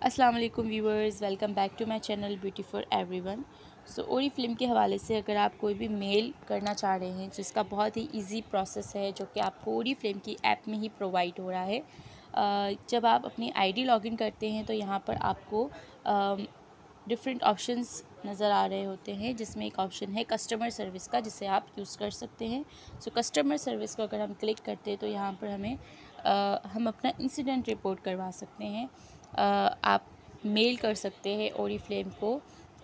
अस्सलाम वालेकुम viewers welcome back to my channel beauty for everyone. So ओरी फ़िल्म के हवाले से अगर आप कोई भी मेल करना चाह रहे हैं तो इसका बहुत ही इजी प्रोसेस है जो कि आपको ओरी फ़िल्म की ऐप में ही प्रोवाइड हो रहा है जब आप अपनी आईडी लॉगिन करते हैं तो यहाँ पर आपको डिफरेंट ऑप्शंस नज़र आ रहे होते हैं जिसमें एक ऑप्शन है कस्टमर सर्विस का जिसे आप यूज़ कर सकते हैं। सो कस्टमर सर्विस को अगर हम क्लिक करते हैं तो यहाँ पर हमें आ, हम अपना इंसिडेंट रिपोर्ट करवा सकते हैं। आप मेल कर सकते हैं ओरी फ्लेम को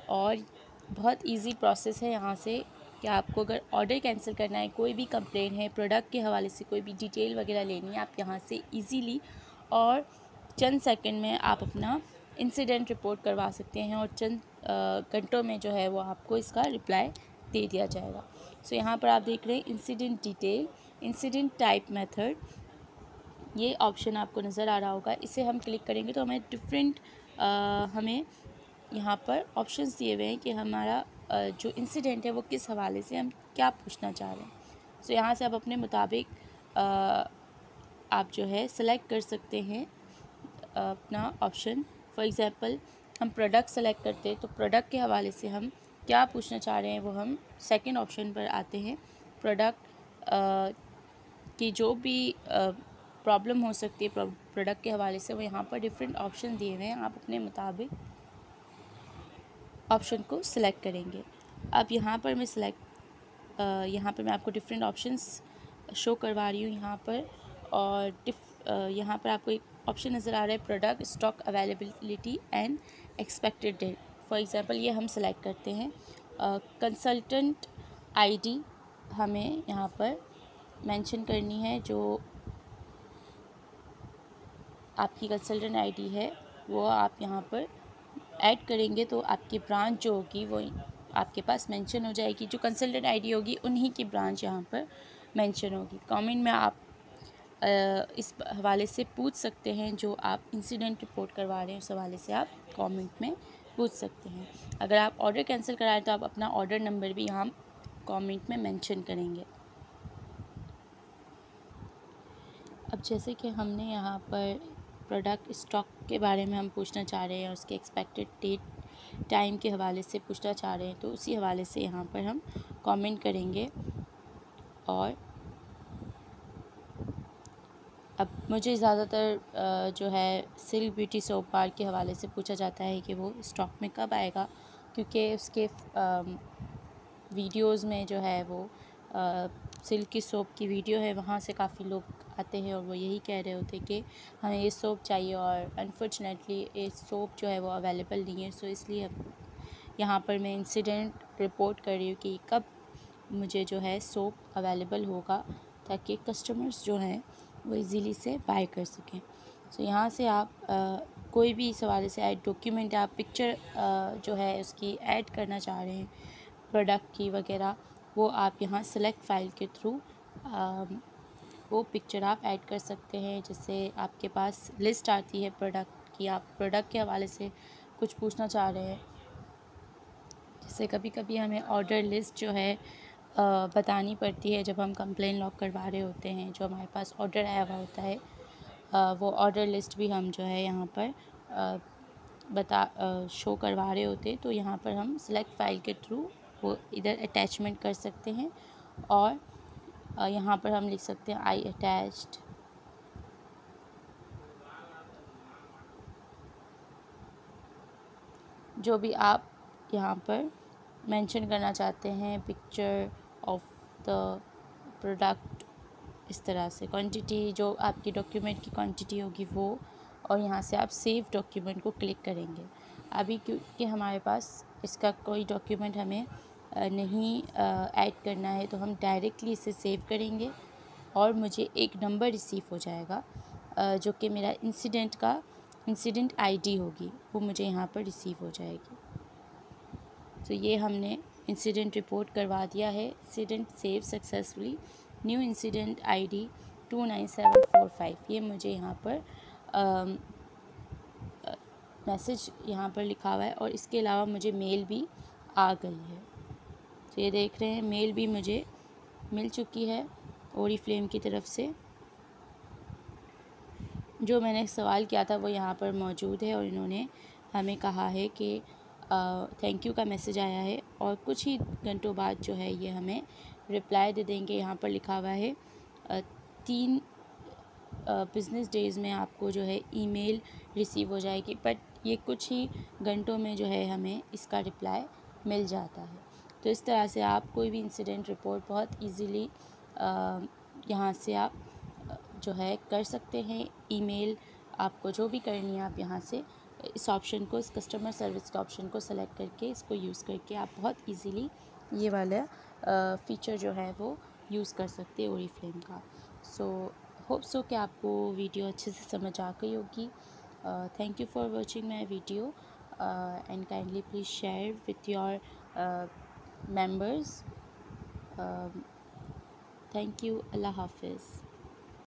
और बहुत इजी प्रोसेस है यहाँ से कि आपको अगर ऑर्डर कैंसिल करना है कोई भी कंप्लेन है प्रोडक्ट के हवाले से कोई भी डिटेल वगैरह लेनी है आप यहाँ से इजीली और चंद सेकंड में आप अपना इंसिडेंट रिपोर्ट करवा सकते हैं और चंद घंटों में जो है वो आपको इसका रिप्लाई दे दिया जाएगा। सो so, यहाँ पर आप देख रहे हैं incident detail incident type method ये ऑप्शन आपको नज़र आ रहा होगा। इसे हम क्लिक करेंगे तो हमें डिफरेंट हमें यहाँ पर ऑप्शंस दिए हुए हैं कि हमारा आ, जो इंसिडेंट है वो किस हवाले से हम क्या पूछना चाह रहे हैं। सो so, यहाँ से आप अपने मुताबिक आप जो है सेलेक्ट कर सकते हैं अपना ऑप्शन फॉर एग्ज़ाम्पल हम प्रोडक्ट सेलेक्ट करते हैं तो प्रोडक्ट के हवाले से हम क्या पूछना चाह रहे हैं वो हम सेकंड ऑप्शन पर आते हैं। प्रोडक्ट की जो भी प्रॉब्लम हो सकती है प्रोडक्ट के हवाले से, वो यहाँ पर डिफरेंट ऑप्शन दिए हुए हैं। आप अपने मुताबिक ऑप्शन को सिलेक्ट करेंगे। अब यहाँ पर मैं सिलेक्ट यहाँ पर मैं आपको डिफरेंट ऑप्शंस शो करवा रही हूँ यहाँ पर। और डिफ यहाँ पर आपको एक ऑप्शन नज़र आ रहा है product stock availability and expected date for example ये हम सेलेक्ट करते हैं। कंसल्टेंट आईडी हमें यहाँ पर मेंशन करनी है, जो आपकी कंसल्टेंट आईडी है वो आप यहाँ पर ऐड करेंगे तो आपकी ब्रांच जो होगी वो आपके पास मेंशन हो जाएगी। जो कंसल्टेंट आईडी होगी उन्हीं की ब्रांच यहाँ पर मेंशन होगी। कमेंट में आप आ, इस हवाले से पूछ सकते हैं जो आप इंसिडेंट रिपोर्ट करवा रहे हैं उस हवाले से आप कमेंट में पूछ सकते हैं। अगर आप ऑर्डर कैंसिल कराएँ तो आप अपना ऑर्डर नंबर भी यहाँ कमेंट में मेंशन करेंगे। अब जैसे कि हमने यहाँ पर प्रोडक्ट स्टॉक के बारे में हम पूछना चाह रहे हैं उसके एक्सपेक्टेड डेट टाइम के हवाले से पूछना चाह रहे हैं तो उसी हवाले से यहाँ पर हम कमेंट करेंगे। और अब मुझे ज़्यादातर जो है सिल्क ब्यूटी सोप बार के हवाले से पूछा जाता है कि वो स्टॉक में कब आएगा, क्योंकि उसके वीडियोस में जो है वो सिल्क की सोप की वीडियो है, वहाँ से काफ़ी लोग आते हैं और वो यही कह रहे होते कि हमें ये सोप चाहिए और अनफॉर्चुनेटली ये सोप जो है वो अवेलेबल नहीं है सो इसलिए यहाँ पर मैं इंसिडेंट रिपोर्ट कर रही हूँ कि कब मुझे जो है सोप अवेलेबल होगा ताकि कस्टमर्स जो हैं वो इजीली से बाय कर सकें। सो so, यहाँ से आप आ, कोई भी इस हवाले से ऐड डॉक्यूमेंट आप पिक्चर आ, जो है उसकी ऐड करना चाह रहे हैं प्रोडक्ट की वगैरह वो आप यहाँ सेलेक्ट फ़ाइल के थ्रू वो पिक्चर आप ऐड कर सकते हैं। जैसे आपके पास लिस्ट आती है प्रोडक्ट की, आप प्रोडक्ट के हवाले से कुछ पूछना चाह रहे हैं। जैसे कभी कभी हमें ऑर्डर लिस्ट जो है बतानी पड़ती है जब हम कंप्लेन लॉक करवा रहे होते हैं, जो हमारे पास ऑर्डर आया हुआ होता है। वो ऑर्डर लिस्ट भी हम जो है यहाँ पर बता शो करवा रहे होते तो यहाँ पर हम सेलेक्ट फ़ाइल के थ्रू वो इधर अटैचमेंट कर सकते हैं और यहाँ पर हम लिख सकते हैं आई अटैच्ड जो भी आप यहाँ पर मेंशन करना चाहते हैं पिक्चर ऑफ़ द प्रोडक्ट इस तरह से क्वांटिटी जो आपकी डॉक्यूमेंट की क्वांटिटी होगी वो, और यहाँ से आप सेव डॉक्यूमेंट को क्लिक करेंगे। अभी क्योंकि हमारे पास इसका कोई डॉक्यूमेंट हमें नहीं ऐड करना है तो हम डायरेक्टली इसे सेव करेंगे और मुझे एक नंबर रिसीव हो जाएगा जो कि मेरा इंसिडेंट का इंसिडेंट आईडी होगी, वो मुझे यहाँ पर रिसीव हो जाएगी। तो ये हमने इंसिडेंट रिपोर्ट करवा दिया है। Incident save successfully new incident ID two nine seven four five ये मुझे यहाँ पर मैसेज यहाँ पर लिखा हुआ है और इसके अलावा मुझे मेल भी आ गई है। तो ये देख रहे हैं मेल भी मुझे मिल चुकी है ओरी फ्लेम की तरफ़ से। जो मैंने सवाल किया था वो यहाँ पर मौजूद है और इन्होंने हमें कहा है कि थैंक यू का मैसेज आया है और कुछ ही घंटों बाद जो है ये हमें रिप्लाई दे देंगे। यहाँ पर लिखा हुआ है आ, तीन बिज़नेस डेज़ में आपको जो है ईमेल रिसीव हो जाएगी बट ये कुछ ही घंटों में जो है हमें इसका रिप्लाई मिल जाता है। तो इस तरह से आप कोई भी इंसिडेंट रिपोर्ट बहुत इजीली यहाँ से आप जो है कर सकते हैं। ईमेल आपको जो भी करनी है, आप यहाँ से इस ऑप्शन को, इस कस्टमर सर्विस के ऑप्शन को सेलेक्ट करके इसको यूज़ करके आप बहुत इजीली ये वाला फ़ीचर जो है वो यूज़ कर सकते हैं ओरी फ्लेम का। सो होप सो कि आपको वीडियो अच्छे से समझ आ गई होगी। Thank you for watching my video and kindly please share with your members. Um, thank you. Allah hafiz